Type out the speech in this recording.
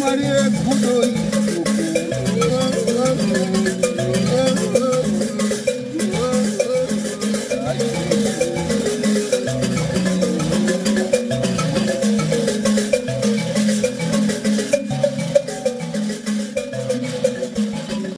Maria Godoy